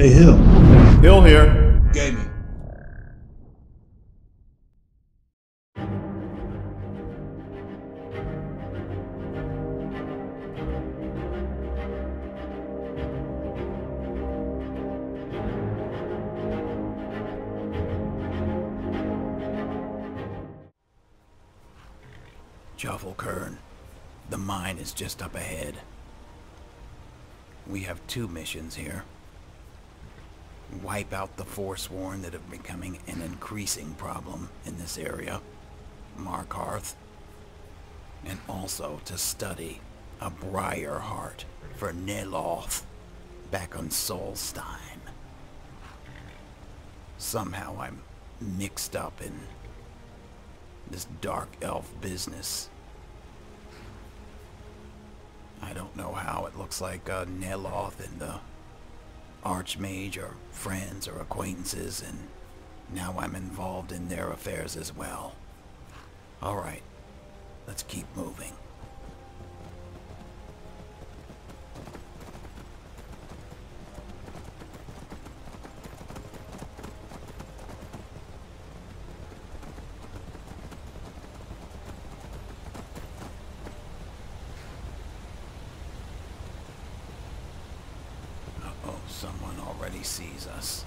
Hey, Hill. Hill here. Gaming. Kern, the mine is just up ahead. We have two missions here. Wipe out the Forsworn that are becoming an increasing problem in this area, Markarth. And also to study a Briarheart for Neloth back on Solstheim. Somehow I'm mixed up in this dark elf business. I don't know how. It looks like uh, Neloth and the Archmage are friends or acquaintances, and now I'm involved in their affairs as well. Alright, let's keep moving. Someone already sees us.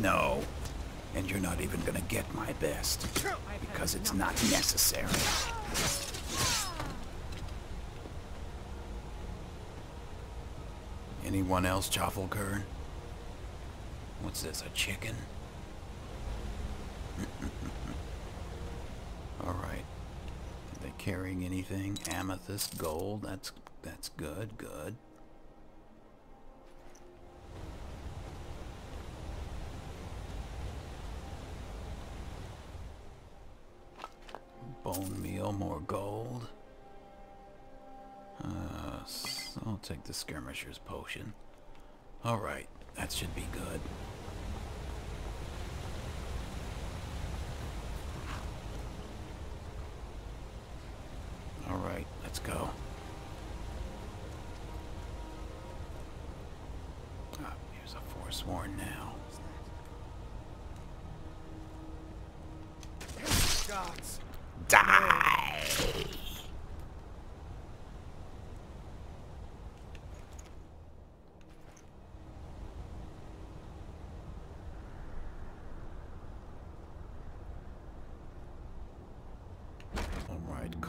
No. And you're not even gonna get my best. Because it's not necessary. Anyone else, Joffelkern? What's this, a chicken? Alright. Are they carrying anything? Amethyst, gold, that's that's good, good. More gold. Uh, so I'll take the skirmisher's potion. Alright, that should be good. Alright, let's go. Ah, here's a Forsworn now. Gods. Die!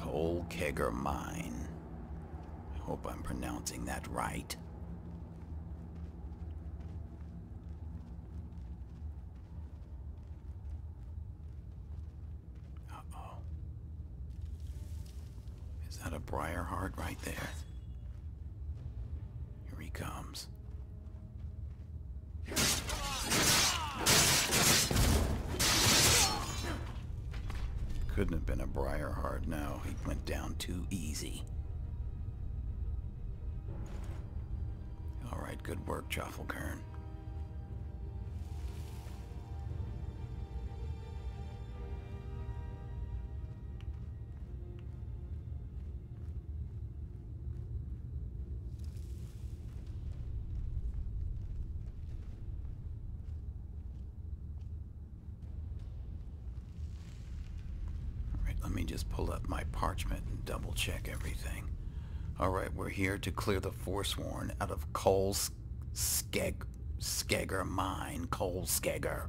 Kolskeggr Mine. I hope I'm pronouncing that right. Uh-oh. Is that a Briarheart right there? Here he comes. couldn't have been a Briarheart, no. He went down too easy. Alright, good work, Joffelkern. Just pull up my parchment and double check everything. Alright, we're here to clear the Forsworn out of Cole's Skeg Skegger mine. Kolskeggr.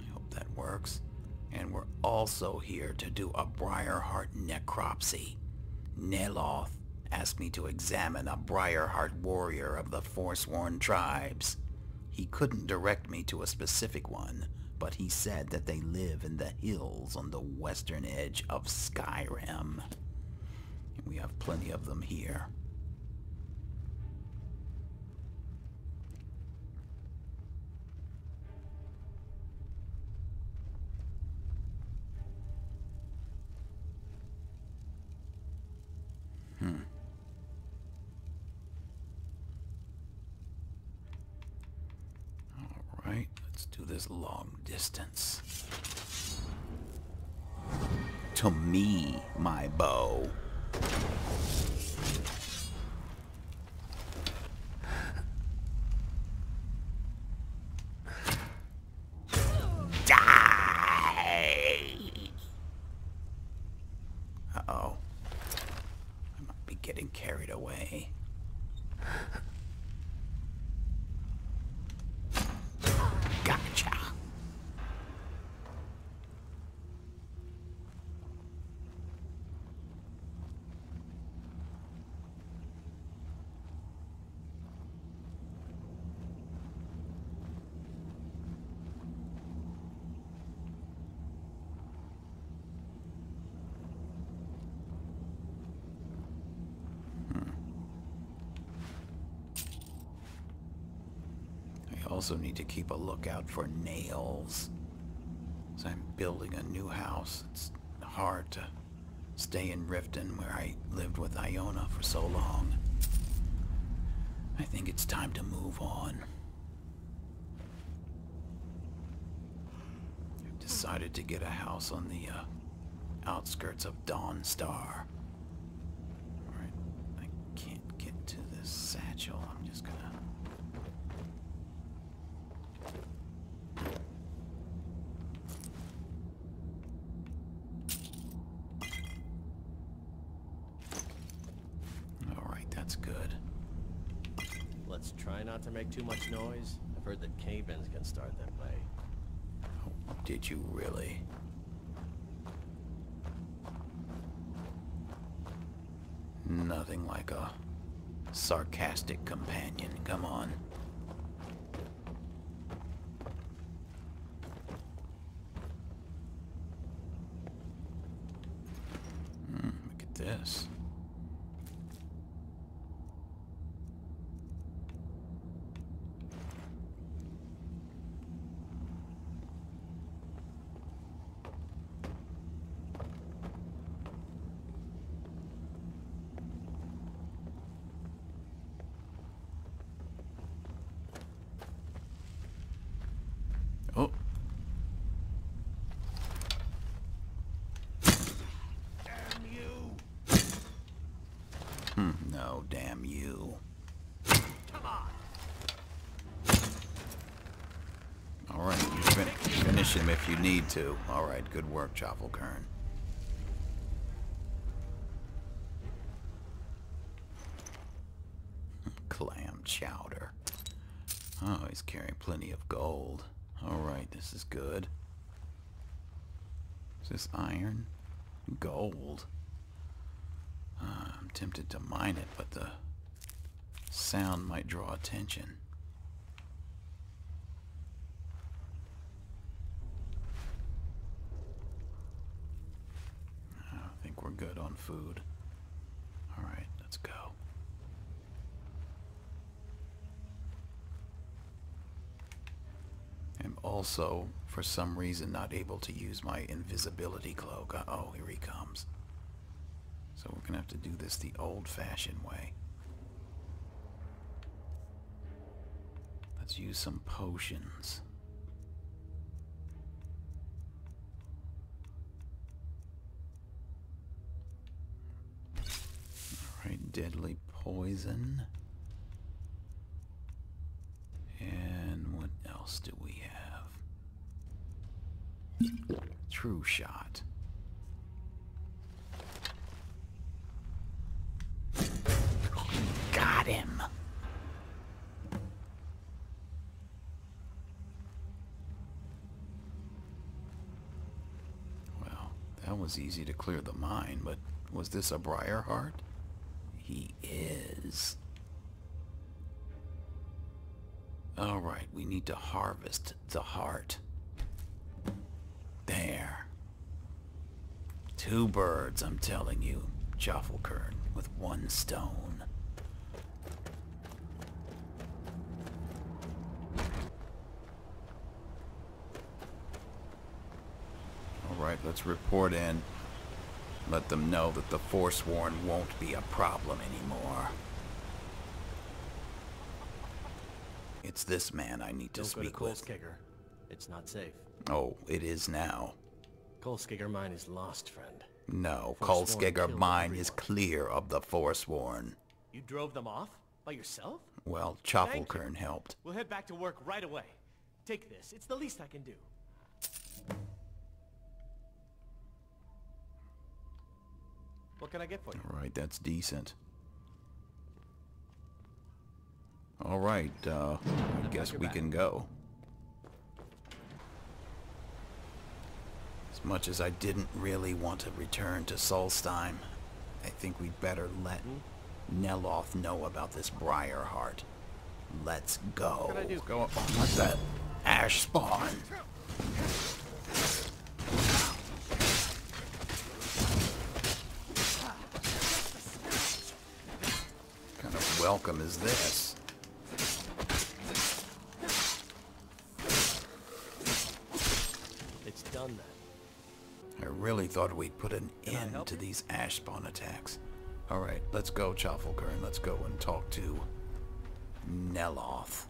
I hope that works. And we're also here to do a Briarheart necropsy. Neloth asked me to examine a Briarheart warrior of the Forsworn tribes. He couldn't direct me to a specific one, but he said that they live in the hills on the western edge of Skyrim. We have plenty of them here. This long distance. to me, my bow. Uh-oh. I might be getting carried away. Gotcha. I also need to keep a lookout for nails. As I'm building a new house, it's hard to stay in Riften where I lived with Iona for so long. I think it's time to move on. I've decided to get a house on the uh, outskirts of Dawnstar. Alright, I can't get to this satchel. I'm just gonna... Alright, that's good. Let's try not to make too much noise. I've heard that cave-ins can start that way. Did you really? Nothing like a sarcastic companion. Come on. Hmm, look at this. Oh. Hmm, no, damn you. All right, you fin finish him if you need to. All right, good work, Joffelkern. Clam chowder. Oh, he's carrying plenty of gold. All right, this is good. Is this iron? Gold. Uh, tempted to mine it, but the sound might draw attention. I think we're good on food. All right, let's go. I'm also, for some reason, not able to use my invisibility cloak. Uh-oh, here he comes. So we're gonna have to do this the old-fashioned way. Let's use some potions. Alright, deadly poison. And what else do we have? True shot. Got him. Well, that was easy to clear the mine, but was this a briarheart? He is. All right, we need to harvest the heart. There. Two birds, I'm telling you, Joffelkern, with one stone. All right, let's report in. Let them know that the Forsworn won't be a problem anymore. It's this man I need to Don't go to speak with. It's not safe. Oh, it is now. Kolskeggr mine is lost, friend. No, Forsworn Kolskeggr killed mine is clear of the Forsworn. You drove them off? By yourself? Well, Thank you. Helped. We'll head back to work right away. Take this. It's the least I can do. What can I get for you? All right, that's decent. All right, uh, I guess we back. can go. As much as I didn't really want to return to Solstheim, I think we'd better let Neloth know about this Briarheart. Let's go. can I do? Go on. What's that? Ash spawn. kind of welcome is this? It's done then. I really thought we'd put an I end to you? these ash spawn attacks. Alright, let's go, Choffelkern. Let's go and talk to Neloth.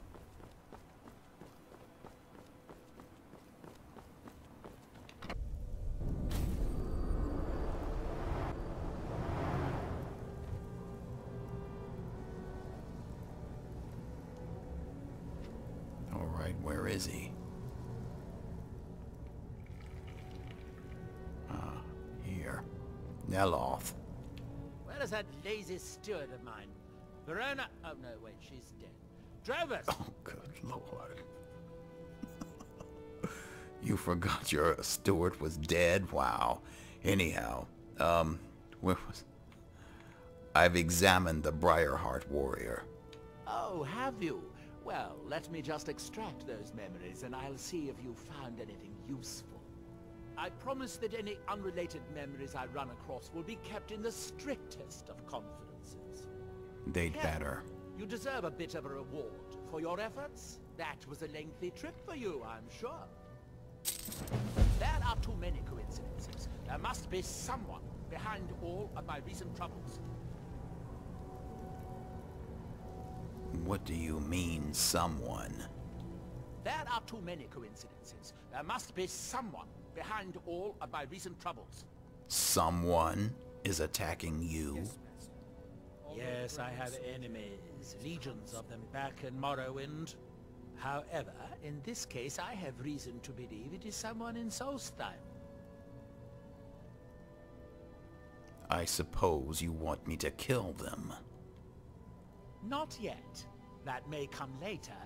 Neloth. Where is that lazy steward of mine? Varona... Oh, no, wait, she's dead. Drovas! Oh, good lord. you forgot your steward was dead? Wow. Anyhow, um, where was... I've examined the Briarheart warrior. Oh, have you? Well, let me just extract those memories and I'll see if you found anything useful. I promise that any unrelated memories I run across will be kept in the strictest of confidences. They'd better. You deserve a bit of a reward for your efforts. That was a lengthy trip for you, I'm sure. There are too many coincidences. There must be someone behind all of my recent troubles. What do you mean, someone? There are too many coincidences. There must be someone behind all of my recent troubles. Someone is attacking you? Yes, I have enemies, legions of them back in Morrowind. However, in this case, I have reason to believe it is someone in Solstheim. I suppose you want me to kill them. Not yet. That may come later.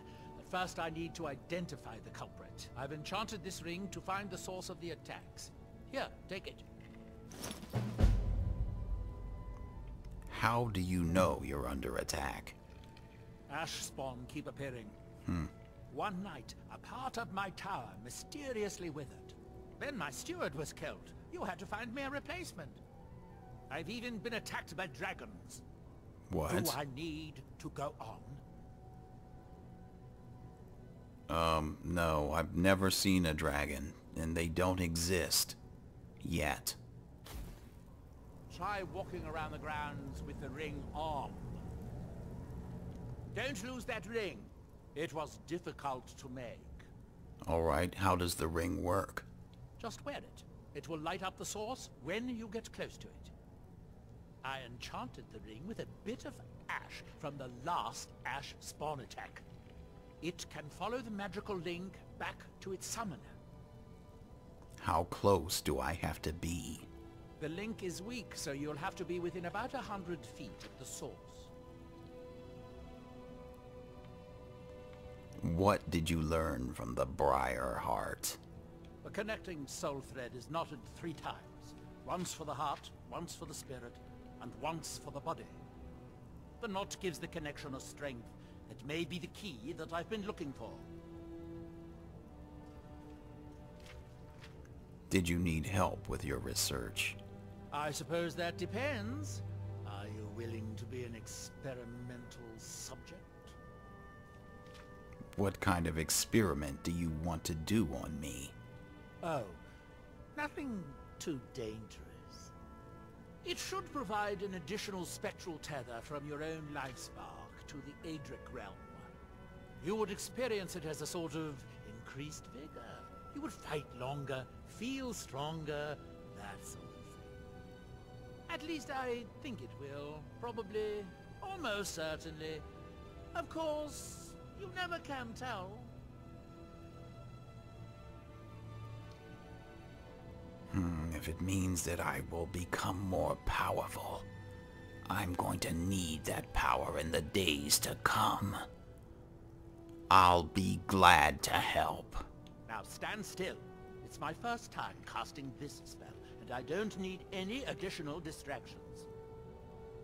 First I need to identify the culprit. I've enchanted this ring to find the source of the attacks. Here, take it. How do you know you're under attack? Ash spawn keep appearing. Hmm. One night, a part of my tower mysteriously withered. Then my steward was killed. You had to find me a replacement. I've even been attacked by dragons. What? Do I need to go on? Um, no, I've never seen a dragon, and they don't exist. Yet. Try walking around the grounds with the ring on. Don't lose that ring. It was difficult to make. Alright, how does the ring work? Just wear it. It will light up the source when you get close to it. I enchanted the ring with a bit of ash from the last ash spawn attack. It can follow the magical link back to its summoner. How close do I have to be? The link is weak, so you'll have to be within about a hundred feet of the source. What did you learn from the Briarheart? The connecting soul thread is knotted three times. Once for the heart, once for the spirit, and once for the body. The knot gives the connection a strength that may be the key that I've been looking for. Did you need help with your research? I suppose that depends. Are you willing to be an experimental subject? What kind of experiment do you want to do on me? Oh, nothing too dangerous. It should provide an additional spectral tether from your own life spark to the Adric realm. You would experience it as a sort of increased vigor. You would fight longer, feel stronger, that sort of thing. At least I think it will. Probably. Almost certainly. Of course, you never can tell. Hmm, if it means that I will become more powerful, I'm going to need that power in the days to come. I'll be glad to help. Now stand still. It's my first time casting this spell, and I don't need any additional distractions.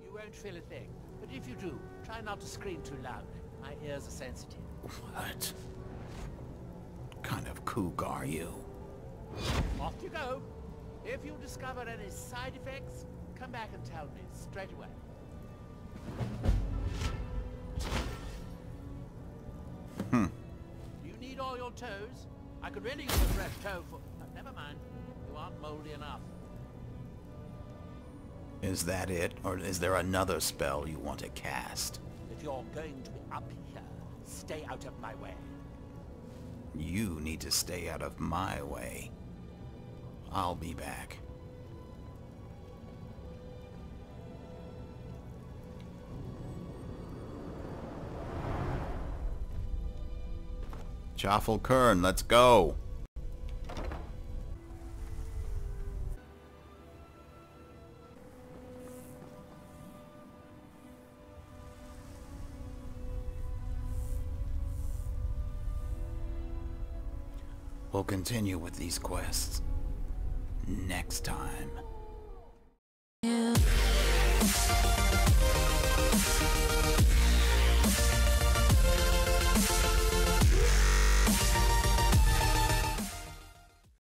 You won't feel a thing, but if you do, try not to scream too loud. My ears are sensitive. What kind of kook are you? Off you go. If you discover any side effects, come back and tell me straight away. Hmm. Do you need all your toes? I could really use a fresh toe for... No, never mind. You aren't moldy enough. Is that it, or is there another spell you want to cast? If you're going to be up here, stay out of my way. You need to stay out of my way. I'll be back. Chaffel Kern, let's go. We'll continue with these quests next time. you.